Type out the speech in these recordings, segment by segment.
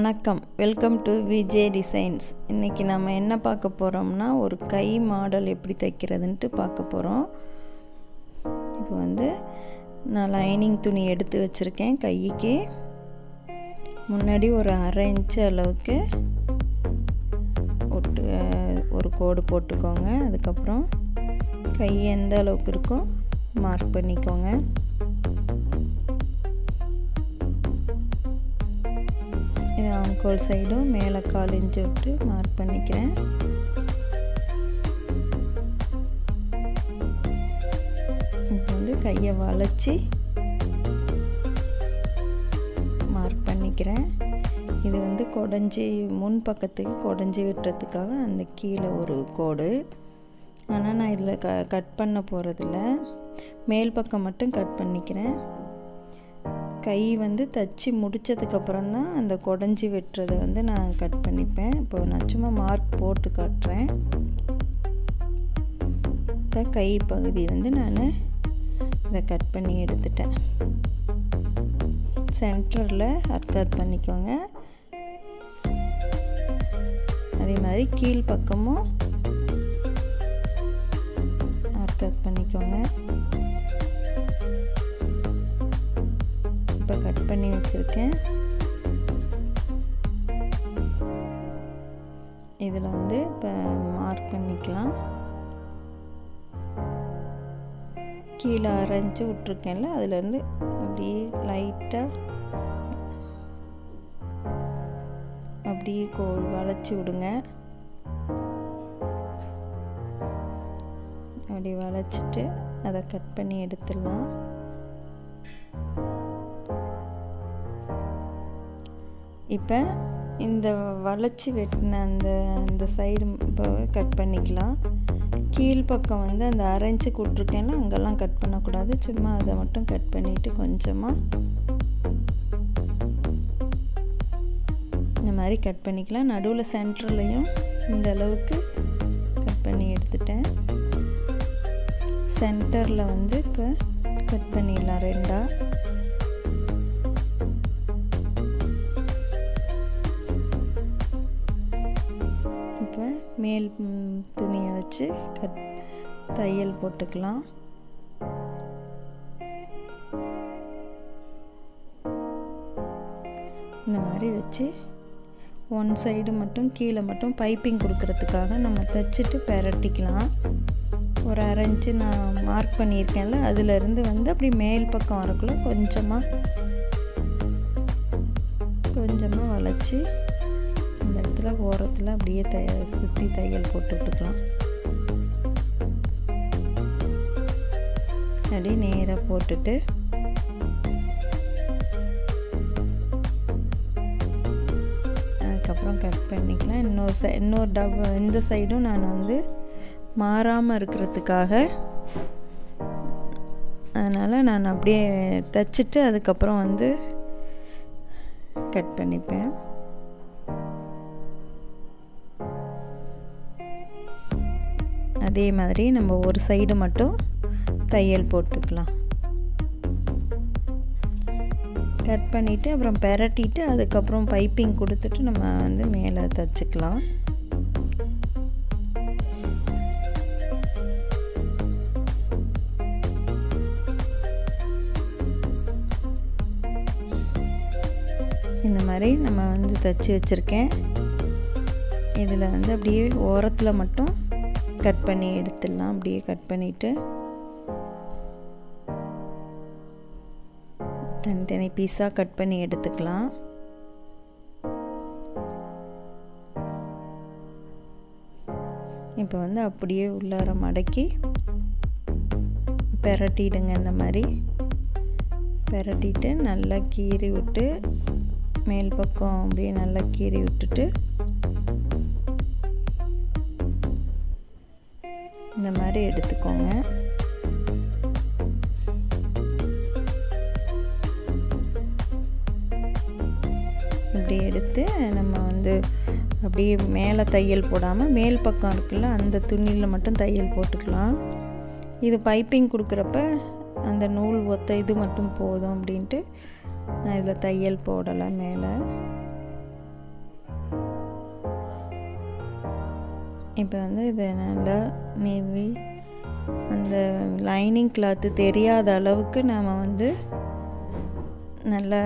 வணக்கம். Welcome to VJ designs இன்றைக்கி நம்ம என்ன பார்க்க போகிறோம்னா ஒரு கை மாடல் எப்படி தைக்கிறதுன்ட்டு பார்க்க போகிறோம் இப்போ வந்து நான் லைனிங் துணி எடுத்து வச்சுருக்கேன் கைக்கு. முன்னாடி ஒரு அரை இன்ச்சு அளவுக்கு ஒட்டு ஒரு கோடு போட்டுக்கோங்க. அதுக்கப்புறம் கை எந்த அளவுக்கு இருக்கோ மார்க் பண்ணிக்கோங்க. ஆம்கோல் சைடும் மேலே கால் இன்ச்சு விட்டு மார்க் பண்ணிக்கிறேன். இப்போ வந்து கையை வளைச்சி மார்க் பண்ணிக்கிறேன். இது வந்து கொடைஞ்சி முன் பக்கத்துக்கு கொடைஞ்சி விட்டுறதுக்காக அந்த கீழே ஒரு கோடு. ஆனால் நான் இதில் க கட் பண்ண போகிறதில்ல மேல் பக்கம் மட்டும் கட் பண்ணிக்கிறேன். கை வந்து தச்சு முடித்ததுக்கப்புறம் தான் அந்த குடஞ்சி வெட்டுறதை வந்து நான் கட் பண்ணிப்பேன். இப்போ நான் சும்மா மார்க் போட்டு காட்டுறேன். இப்போ கை பகுதி வந்து நான் இதை கட் பண்ணி எடுத்துட்டேன். சென்டரில் அர்க்காத் பண்ணிக்கோங்க. அதே மாதிரி கீழ் பக்கமும் இப்போ கட் பண்ணி வச்சுருக்கேன். இதில் வந்து இப்போ மார்க் பண்ணிக்கலாம். கீழே அரைஞ்சி விட்ருக்கேன்ல அதுலேருந்து அப்படியே லைட்டாக அப்படியே கோ வளைச்சி விடுங்க. அப்படி வளைச்சிட்டு அதை கட் பண்ணி எடுத்துடலாம். இப்போ இந்த வளைச்சி வெட்டின அந்த அந்த சைடு இப்போ கட் பண்ணிக்கலாம். கீழ்ப்பக்கம் வந்து அந்த அரைஞ்சு கூட்டிருக்கேன்னா அங்கெல்லாம் கட் பண்ணக்கூடாது. சும்மா அதை மட்டும் கட் பண்ணிவிட்டு கொஞ்சமாக இந்த மாதிரி கட் பண்ணிக்கலாம். நடுவில் சென்டர்லையும் இந்த அளவுக்கு கட் பண்ணி எடுத்துட்டேன். சென்டரில் வந்து இப்போ கட் பண்ணிடலாம் ரெண்டாக மேல் துணியை வச்சு கட் தையல் போட்டுக்கலாம். இந்த மாதிரி வச்சு ஒன் சைடு மட்டும் கீழே மட்டும் பைப்பிங் கொடுக்கறதுக்காக நம்ம தைச்சிட்டு பெரட்டிக்கலாம். ஒரு அரைஞ்சு நான் மார்க் பண்ணியிருக்கேன்ல அதுலேருந்து வந்து அப்படி மேல் பக்கம் வரக்குள்ள கொஞ்சமாக கொஞ்சமாக வளைச்சி இடத்துல ஓரத்தில் அப்படியே த சுற்றி தையல் போட்டு விட்டுக்கலாம் அப்படியே நேராக போட்டுட்டு அதுக்கப்புறம் கட் பண்ணிக்கலாம். இன்னொரு சை இன்னொரு டப் இந்த சைடும் நான் வந்து மாறாமல் இருக்கிறதுக்காக அதனால் நான் அப்படியே தைச்சிட்டு அதுக்கப்புறம் வந்து கட் பண்ணிப்பேன். அதே மாதிரி நம்ம ஒரு சைடு மட்டும் தையல் போட்டுக்கலாம். கட் பண்ணிவிட்டு அப்புறம் பெரட்டிட்டு அதுக்கப்புறம் பைப்பிங் கொடுத்துட்டு நம்ம வந்து மேலே தச்சுக்கலாம். இந்த மாதிரி நம்ம வந்து தச்சு வச்சுருக்கேன். இதில் வந்து அப்படியே ஓரத்தில் மட்டும் கட் பண்ணி எடுத்துடலாம். அப்படியே கட் பண்ணிவிட்டு தனித்தனி பீஸாக கட் பண்ணி எடுத்துக்கலாம். இப்போ வந்து அப்படியே உள்ளார மடக்கி பெரட்டிடுங்க இந்த மாதிரி. பெரட்டிட்டு நல்லா கீறி விட்டு மேல் பக்கம் அப்படியே நல்லா கீறி விட்டுட்டு மாதிரி எடுத்துக்கோங்க. இப்படி எடுத்து நம்ம வந்து அப்படியே மேலே தையல் போடாமல் மேல் பக்கம் இருக்குல்ல அந்த துணியில் மட்டும் தையல் போட்டுக்கலாம். இது பைப்பிங் கொடுக்குறப்ப அந்த நூல் ஒத்த இது மட்டும் போதும் அப்படின்ட்டு நான் இதில் தையல் போடலை மேலே. இப்போ வந்து இதை நல்லா நீவி அந்த லைனிங் கிளாத்து தெரியாத அளவுக்கு நாம் வந்து நல்லா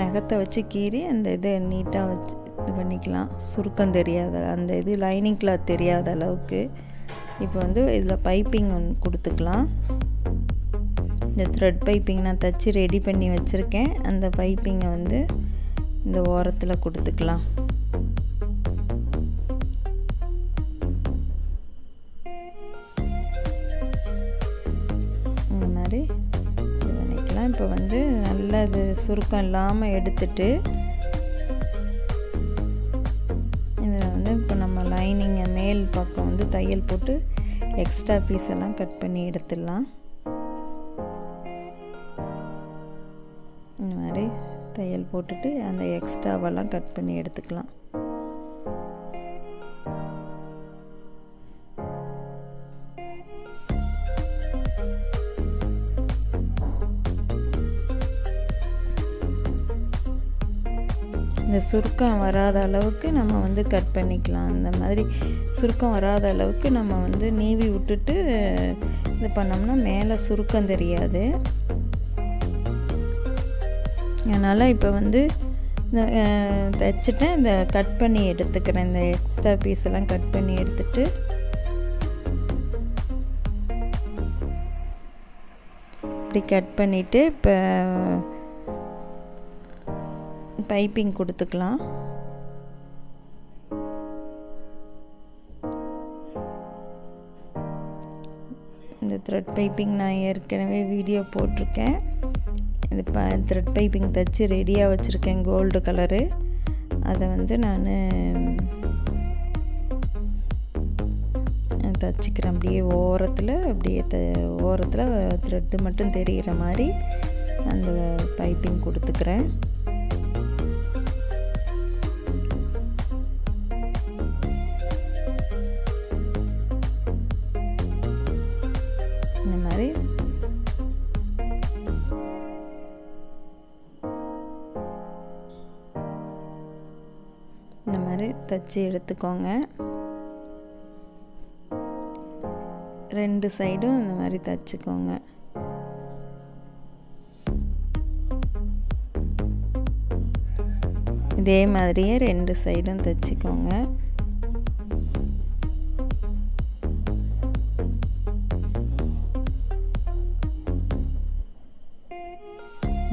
நகத்தை வச்சு கீறி அந்த இதை நீட்டாக வச்சு இது பண்ணிக்கலாம். சுருக்கம் தெரியாத அந்த இது லைனிங் கிளாத் தெரியாத அளவுக்கு. இப்போ வந்து இதில் பைப்பிங் ஒன்று கொடுத்துக்கலாம். இந்த த்ரெட் பைப்பிங் நான் தச்சு ரெடி பண்ணி வச்சுருக்கேன். அந்த பைப்பிங்கை வந்து இந்த ஓரத்தில் கொடுத்துக்கலாம். சுருக்கம் இல்லாமல் எடுத்துட்டு இதில் வந்து இப்போ நம்ம லைனிங்கை மேல் பக்கம் வந்து தையல் போட்டு எக்ஸ்ட்ரா பீஸ் எல்லாம் கட் பண்ணி எடுத்துடலாம். இந்த மாதிரி தையல் போட்டுட்டு அந்த எக்ஸ்ட்ராவெல்லாம் கட் பண்ணி எடுத்துக்கலாம். சுருக்கம் வராத அளவுக்கு நம்ம வந்து கட் பண்ணிக்கலாம். அந்த மாதிரி சுருக்கம் வராத அளவுக்கு நம்ம வந்து நீவி விட்டுட்டு இது பண்ணோம்னா மேலே சுருக்கம் தெரியாது. அதனால் இப்போ வந்து இந்த தைச்சிட்டேன். இந்த கட் பண்ணி எடுத்துக்கிறேன். இந்த எக்ஸ்ட்ரா பீஸ் எல்லாம் கட் பண்ணி எடுத்துட்டு. இப்படி கட் பண்ணிவிட்டு இப்போ பைப்பிங் கொடுத்துக்கலாம். இந்த த்ரெட் பைப்பிங் நான் ஏற்கனவே வீடியோ போட்டிருக்கேன். இது ப த்ரெட் பைப்பிங் தைச்சி ரெடியாக வச்சுருக்கேன் கோல்டு கலரு அதை வந்து நான் தச்சுக்கிறேன். அப்படியே ஓரத்தில் அப்படியே த ஓரத்தில் த்ரெட்டு மட்டும் தெரிகிற மாதிரி அந்த பைப்பிங் கொடுத்துக்கிறேன். மாதிரி இந்த மாதிரி தச்சு எடுத்துக்கோங்க. ரெண்டு சைடும் இந்த மாதிரி தச்சுக்கோங்க. இதே மாதிரியே ரெண்டு சைடும் தைச்சிக்கோங்க.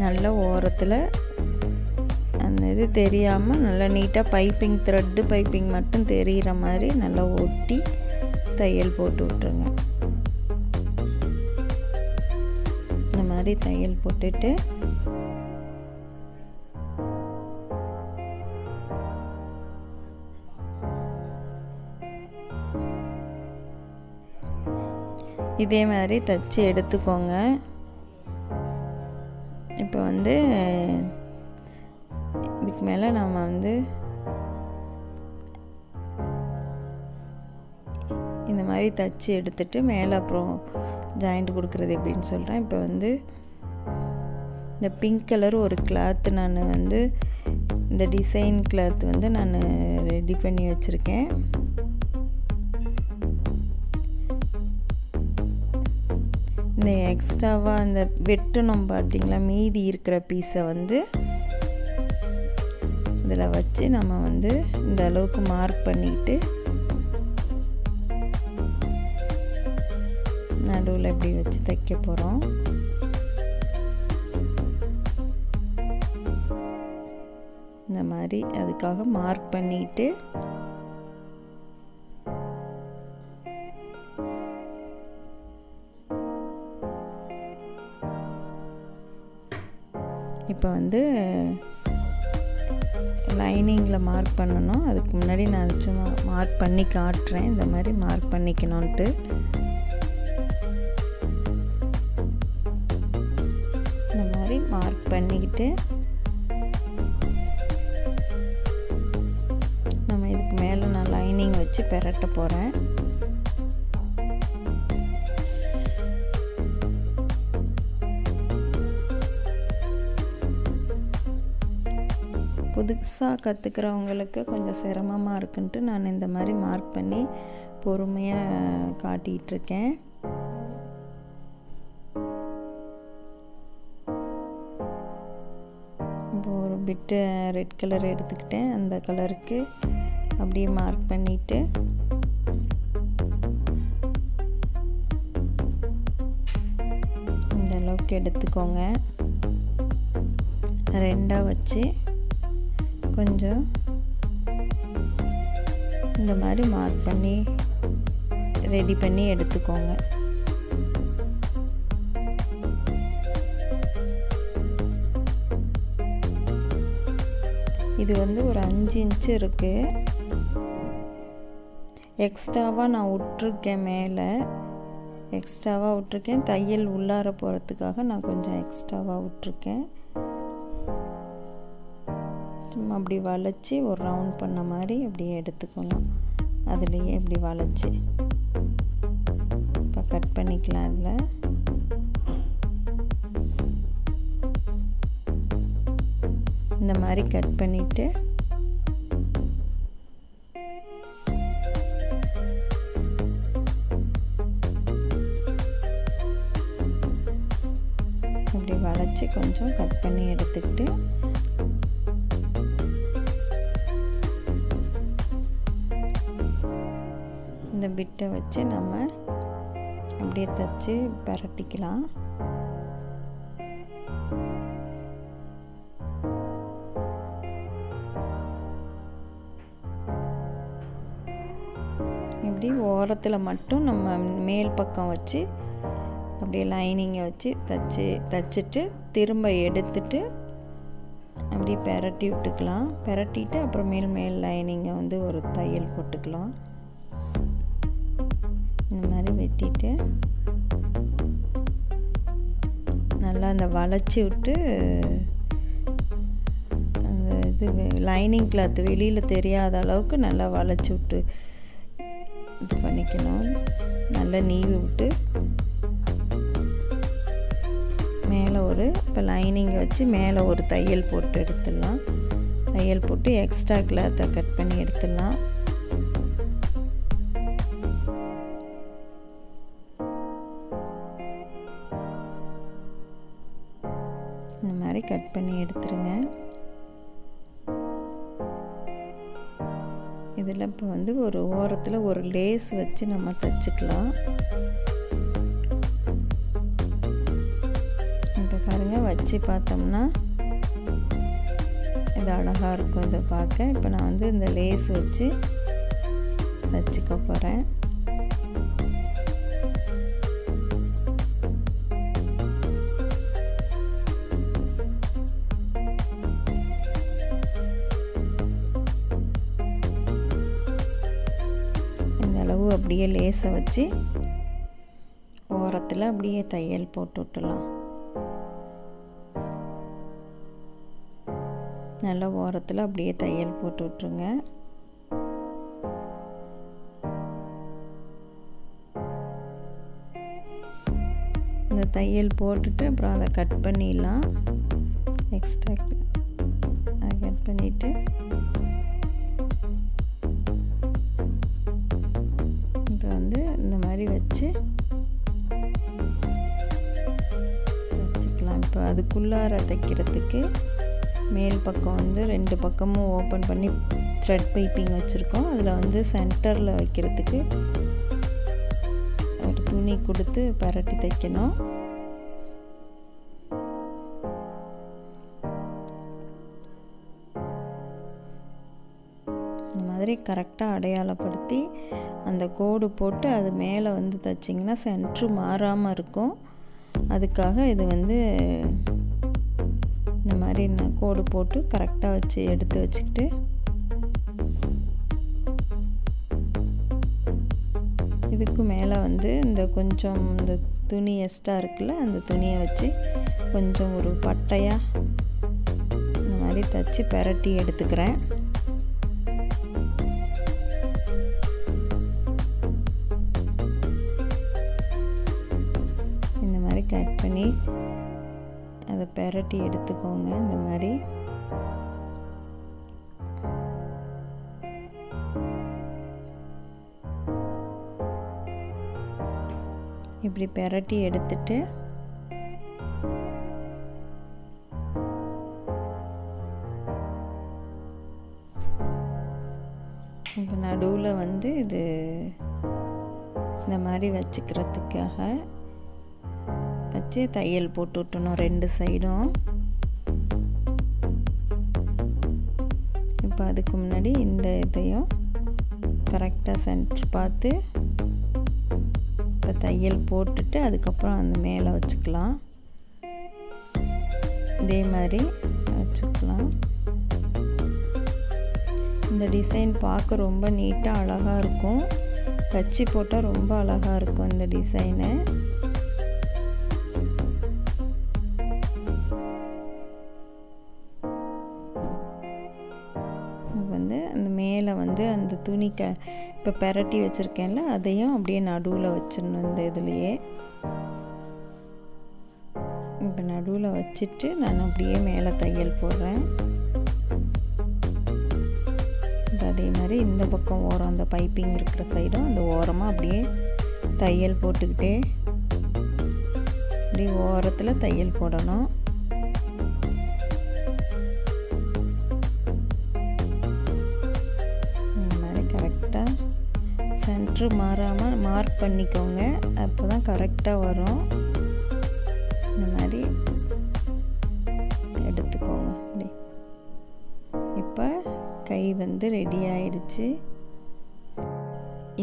நல்ல ஓரத்தில் அந்த இது தெரியாமல் நல்லா நீட்டாக பைப்பிங் த்ரெட்டு பைப்பிங் மட்டும் தெரிகிற மாதிரி நல்லா ஒட்டி தையல் போட்டு விட்ருங்க இந்த மாதிரி தையல் போட்டுட்டு இதே மாதிரி தச்சு எடுத்துக்கோங்க. வந்து இதுக்கு மேலே நம்ம வந்து இந்த மாதிரி தச்சு எடுத்துட்டு மேலே அப்புறம் ஜாயிண்ட் கொடுக்குறது எப்படின்னு சொல்கிறேன் இப்போ வந்து இந்த பிங்க் கலர் ஒரு கிளாத்து நான் வந்து இந்த டிசைன் கிளாத் வந்து நான் ரெடி பண்ணி வச்சுருக்கேன். இந்த எக்ஸ்ட்ராவாக அந்த வெட்டணும் பார்த்திங்களா மீதி இருக்கிற பீஸை வந்து இதில் வச்சு நம்ம வந்து இந்த அளவுக்கு மார்க் பண்ணிட்டு நடுவில் இப்படி வச்சு தைக்க போகிறோம் இந்த மாதிரி அதுக்காக மார்க் பண்ணிவிட்டு கொஞ்சம் நான் மார்க் பண்ணி காட்டுறேன். இந்த மாதிரி மார்க் பண்ணிக்கணுன்ட்டு இந்த மாதிரி மார்க் பண்ணிக்கிட்டு. நம்ம இதுக்கு மேலே நான் லைனிங் வச்சு பெரட்ட போகிறேன் புதுசாக கற்றுக்கிறவங்களுக்கு கொஞ்சம் சிரமமாக இருக்குன்ட்டு நான் இந்த மாதிரி மார்க் பண்ணி பொறுமையாக காட்டிகிட்ருக்கேன். இப்போ ஒரு பிட்டு ரெட் கலர் எடுத்துக்கிட்டேன். அந்த கலருக்கு அப்படியே மார்க் பண்ணிவிட்டு இந்த அளவுக்கு எடுத்துக்கோங்க. ரெண்டாக வச்சு கொஞ்சம் இந்த மாதிரி மார்க் பண்ணி ரெடி பண்ணி எடுத்துக்கோங்க. இது வந்து ஒரு அஞ்சு இன்ச்சு இருக்குது எக்ஸ்ட்ராவாக நான் விட்ருக்கேன் மேலே. எக்ஸ்ட்ராவாக விட்ருக்கேன் தையல் உள்ளார போகிறதுக்காக நான் கொஞ்சம் எக்ஸ்ட்ராவாக விட்ருக்கேன் சும்மா அப்படி வளைச்சி ஒரு ரவுண்ட் பண்ண மாதிரி அப்படியே எடுத்துக்கணும். அதுலேயே இப்படி வளைச்சி. இப்போ கட் பண்ணிக்கலாம் அதில் இந்த மாதிரி கட் பண்ணிவிட்டு இப்படி வளைச்சி கொஞ்சம் கட் பண்ணி எடுத்துக்கிட்டு இதை வச்சு நம்ம அப்படியே தைச்சி பரட்டிக்கலாம். இப்படி ஓரத்தில் மட்டும் நம்ம மேல் பக்கம் வச்சு அப்படியே லைனிங்கை வச்சு தச்சு தைச்சிட்டு திரும்ப எடுத்துட்டு அப்படியே பெரட்டி விட்டுக்கலாம். பெரட்டிட்டு அப்புறமேல் மேல் லைனிங்கை வந்து ஒரு தையல் போட்டுக்கலாம். கட்டிட்டு நல்லா அந்த வளைச்சி விட்டு அந்த இது லைனிங் கிளாத் வெளியில் தெரியாத அளவுக்கு நல்லா வளைச்சி விட்டு இது பண்ணிக்கணும். நல்லா நீவி விட்டு மேலே ஒரு இப்போ லைனிங்கை வச்சு மேலே ஒரு தையல் போட்டு எடுத்துடலாம். தையல் போட்டு எக்ஸ்ட்ரா கிளாத்தை கட் பண்ணி எடுத்துடலாம். ஒரு ஒரு லேஸ் வச்சு நம்ம தைச்சிக்கலாம். இப்போ பாருங்கள் வச்சு பார்த்தோம்னா இது அழகாக இருக்கும் இதை பார்க்க. இப்போ நான் வந்து இந்த லேஸ் வச்சு தைச்சிக்க போகிறேன் லேஸை வச்சு ஓரத்தில் அப்படியே தையல் போட்டு விட்டுலாம் நல்லா ஓரத்தில் அப்படியே தையல் போட்டு விட்ருங்க இந்த தையல் போட்டுட்டு அப்புறம் அதை கட் பண்ணிடலாம். எக்ஸ்ட்ரா இப்போ தைக்கிறதுக்கு மேல் பக்கம் வந்து ரெண்டு பக்கமும் ஓப்பன் பண்ணி த்ரெட் பைப்பிங் வச்சுருக்கோம். அதில் வந்து சென்டரில் வைக்கிறதுக்கு ஒரு துணி கொடுத்து பரட்டி தைக்கணும். இந்த மாதிரி கரெக்டாக அடையாளப்படுத்தி அந்த கோடு போட்டு அது மேலே வந்து தைச்சிங்கன்னா சென்ட்ரு மாறாமல் இருக்கும். அதுக்காக இது வந்து மாதிரி நான் கோடு போட்டு கரெக்டாக வச்சு எடுத்து வச்சுக்கிட்டு இதுக்கு மேலே வந்து இந்த கொஞ்சம் இந்த துணி எக்ஸ்ட்ரா இருக்குல்ல அந்த துணியை வச்சு கொஞ்சம் ஒரு பட்டையாக இந்த மாதிரி தச்சு பெரட்டி எடுத்துக்கிறேன். பெரட்டி எடுத்துக்கோங்க இந்த மாதிரி. இப்படி பெரட்டி எடுத்துட்டு. இப்போ நடுவில் வந்து இது இந்த மாதிரி வச்சுக்கிறதுக்காக வச்சு தையல் போட்டு விட்டணும் ரெண்டு சைடும். இப்போ அதுக்கு முன்னாடி இந்த இதையும் கரெக்டாக சென்டர் பார்த்து இப்போ தையல் போட்டுட்டு அதுக்கப்புறம் அந்த மேலே வச்சுக்கலாம். இதே மாதிரி வச்சுக்கலாம். இந்த டிசைன் பார்க்க ரொம்ப நீட்டாக அழகாக இருக்கும். தச்சு போட்டால் ரொம்ப அழகாக இருக்கும் இந்த டிசைனை. க இப்போ பெரட்டி வச்சுருக்கேன்ல அதையும் அப்படியே நடுவில் வச்சிடணும் இந்த இதுலேயே. இப்போ நடுவில் வச்சுட்டு நான் அப்படியே மேலே தையல் போடுறேன். இப்போ அதே மாதிரி இந்த பக்கம் ஓரம் அந்த பைப்பிங் இருக்கிற சைடும் அந்த ஓரமாக அப்படியே தையல் போட்டுக்கிட்டே. அப்படியே ஓரத்தில் தையல் போடணும். மாற்று மாறாமல் மார்க் பண்ணிக்கோங்க. அப்போ தான் கரெக்டாக வரும். இந்த மாதிரி எடுத்துக்கோங்க. அப்படி இப்போ கை வந்து ரெடி ஆயிடுச்சு.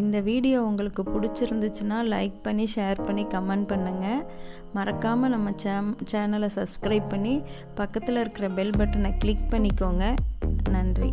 இந்த வீடியோ உங்களுக்கு பிடிச்சிருந்துச்சுன்னா லைக் பண்ணி ஷேர் பண்ணி கமெண்ட் பண்ணுங்கள் மறக்காமல் நம்ம சேம் சேனலை சப்ஸ்கிரைப் பண்ணி பக்கத்தில் இருக்கிற பெல் பட்டனை கிளிக் பண்ணிக்கோங்க. நன்றி.